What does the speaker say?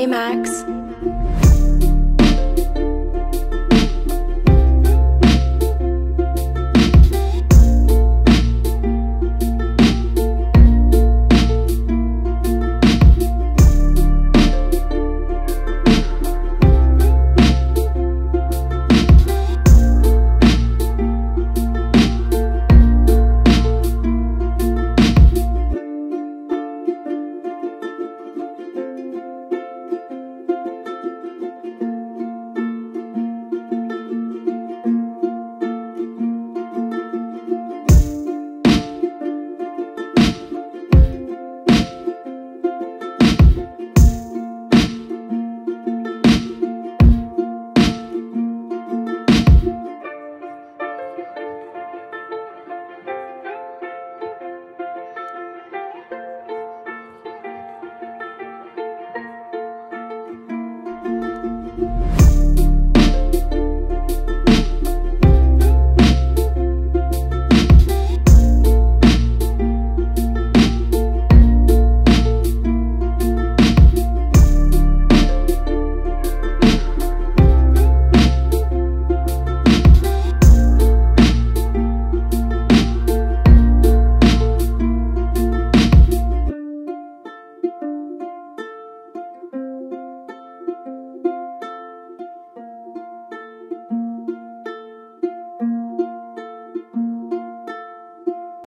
Hey, Max.